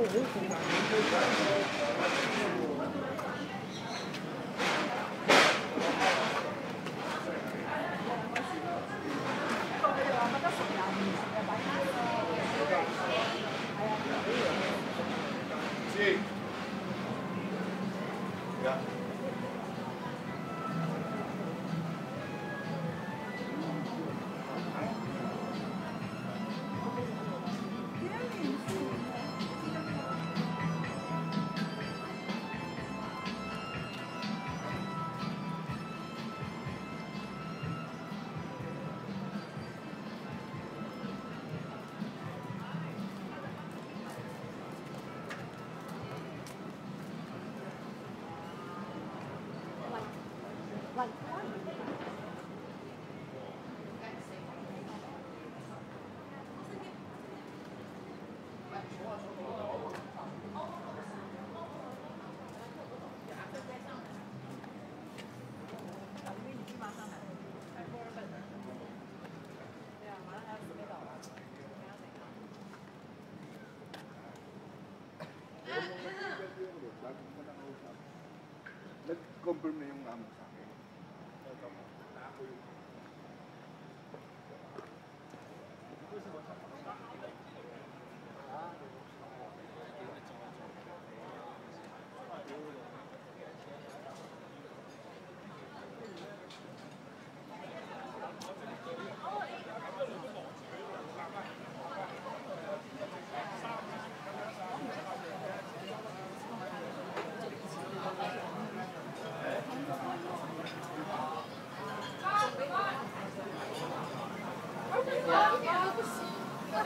多くなってくるか。Nag-confirm na yung amo sa akin.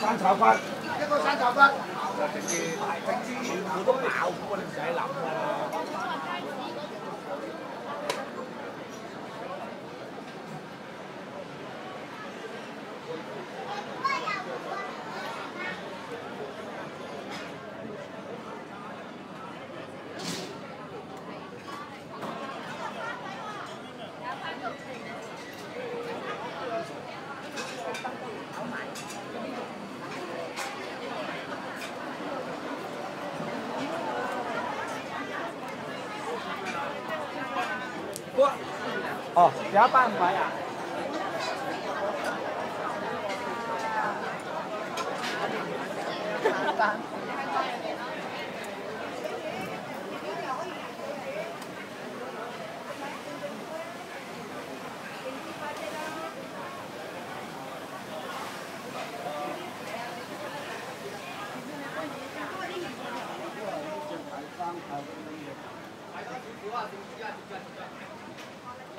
生炒骨，一個生炒骨，就直接整支全部都爆喎，你唔使諗㗎啦。哦，有一班五位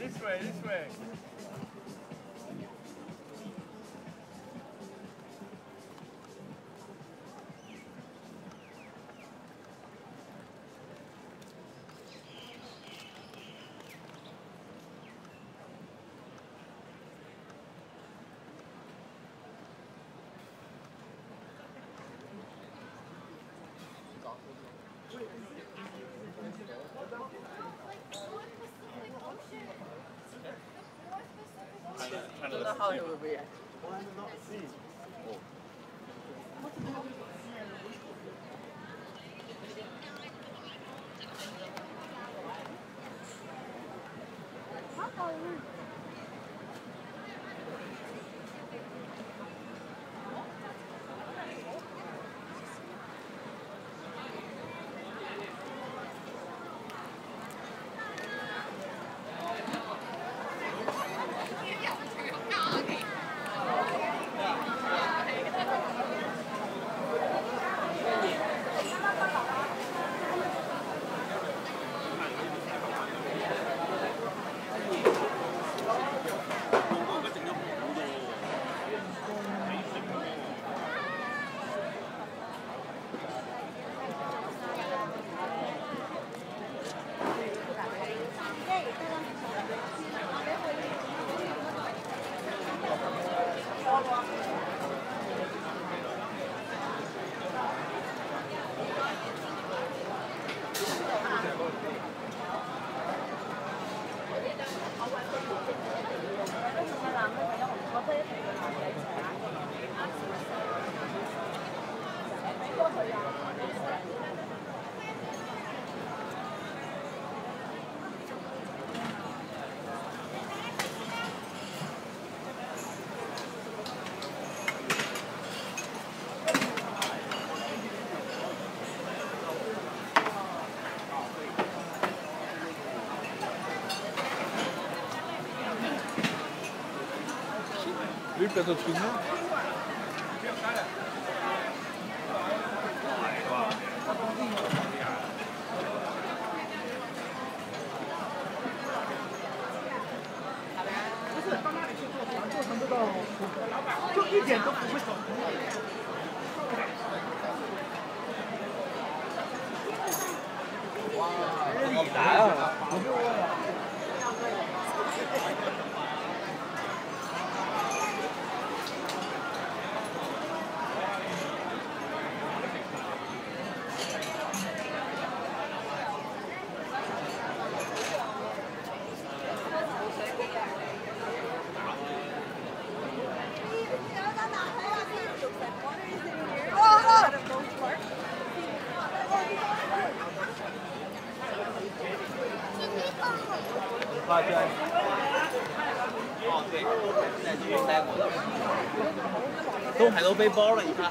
this way, this way. react. Why not see? Oh. How about you? 啊？Lui penso fino. 不是到那里去做船，做成这个就一点都不会走。你來啊！夸张。哦，对，现在去待过的，东海都背包了，你看。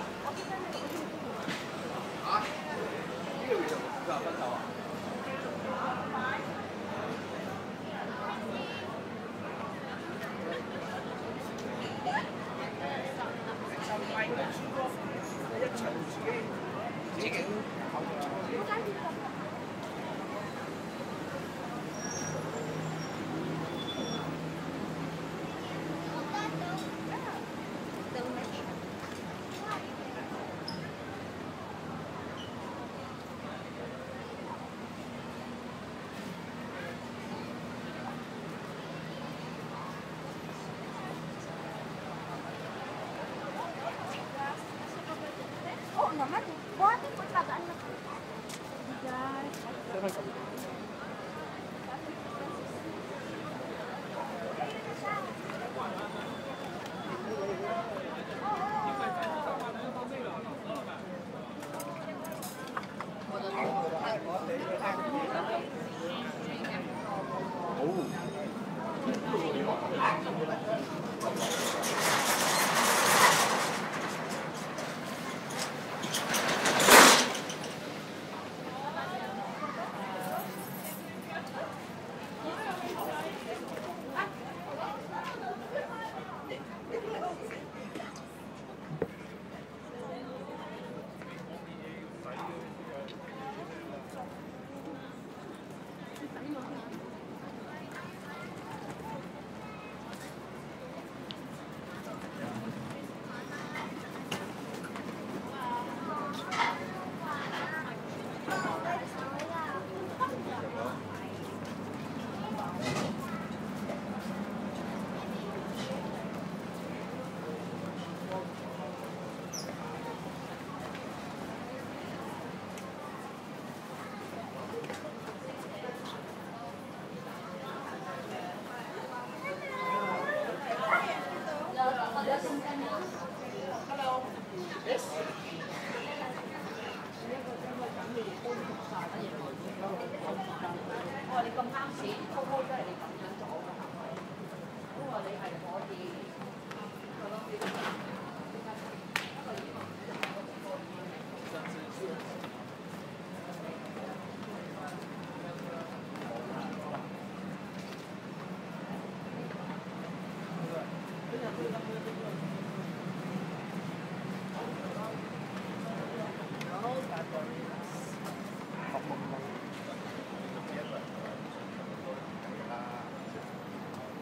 咁啱寫鋪鋪都係你咁樣做嘅，不過你係可以。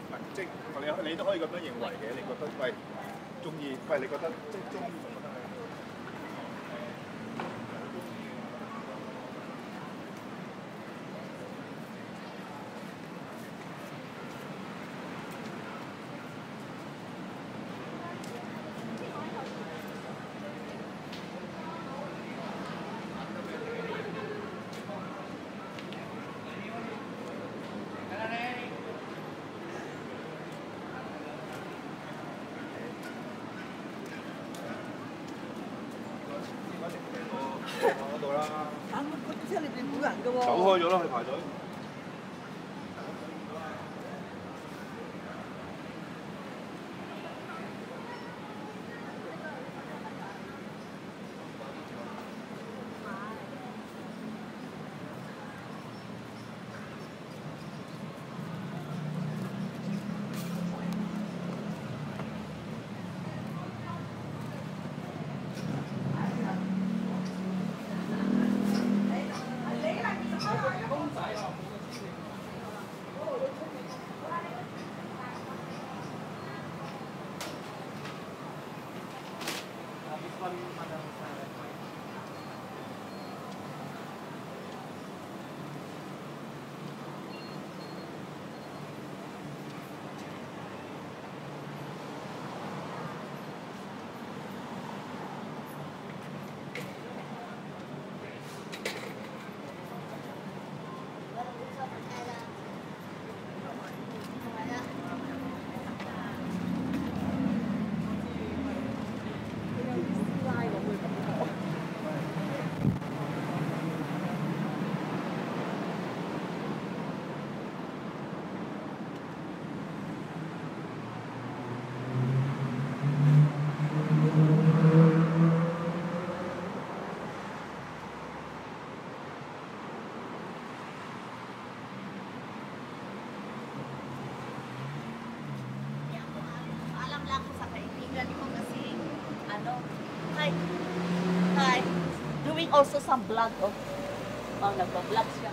唔係即係你都可以咁樣認為嘅，你覺得喂中意，喂你覺得即係中意走開咗啦，去排隊。also some blood. of oh, oh nagpa-vlog siya.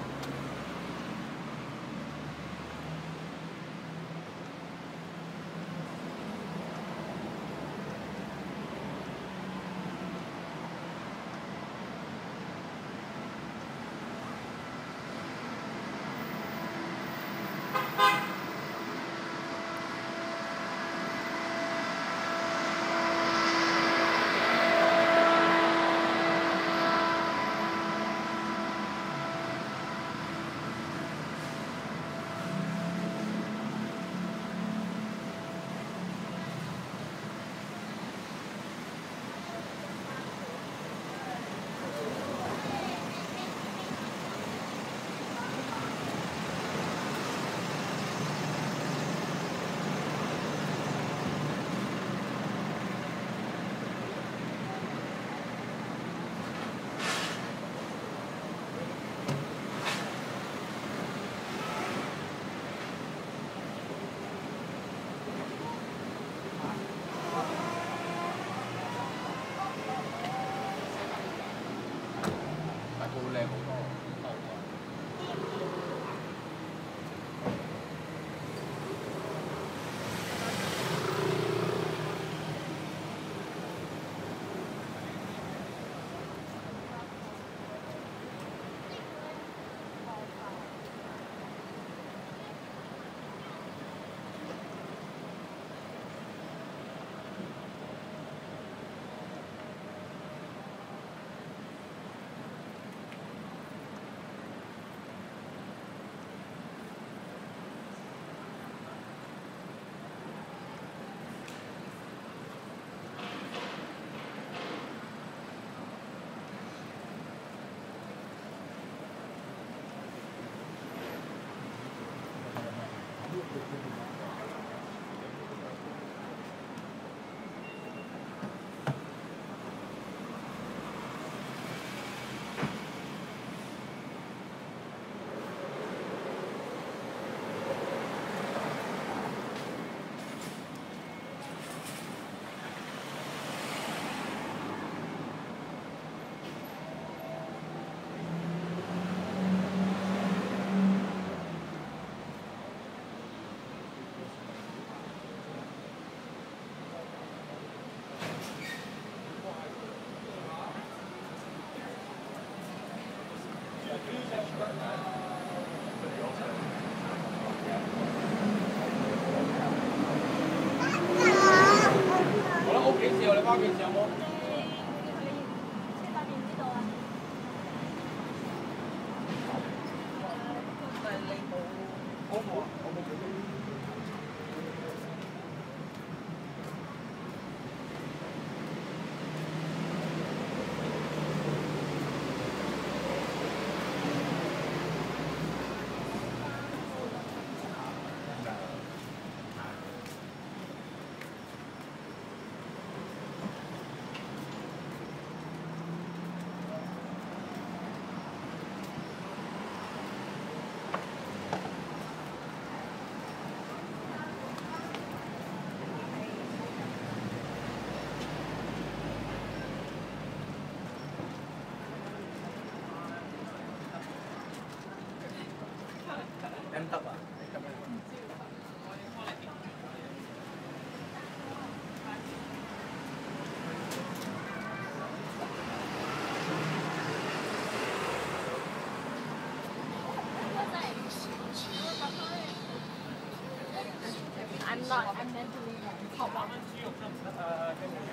যেমন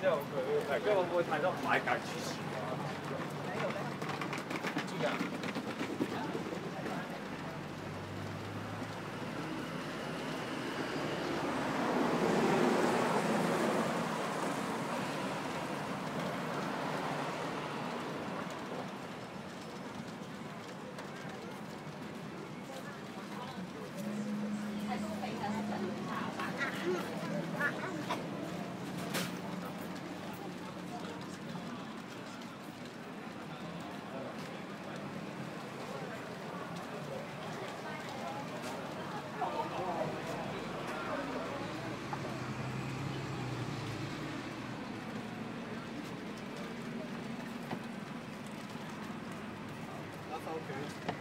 之後佢係，因為會唔會太多買格芝士啊？Okay.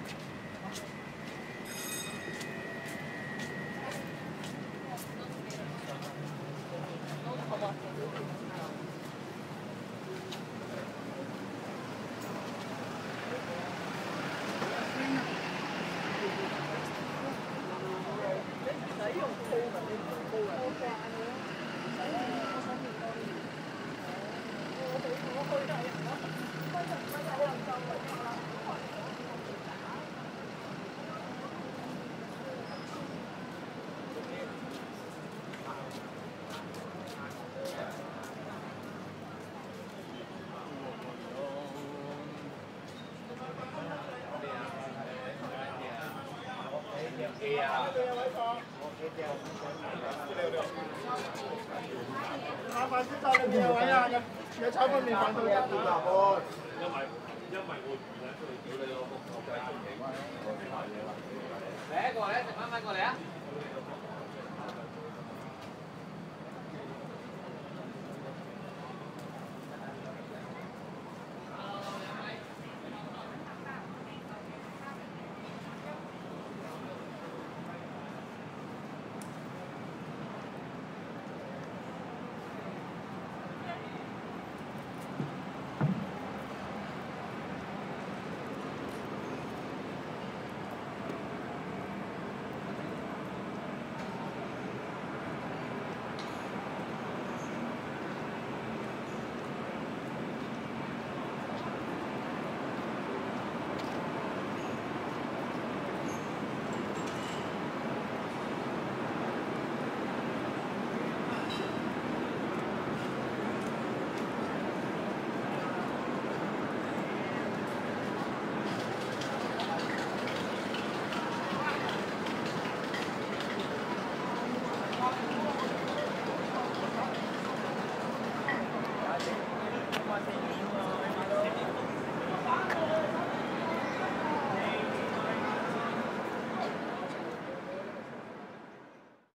知㗎。下飯先到你邊位啊？有有炒粉麵飯到一半啊半。嚟過嚟，食翻翻過嚟啊！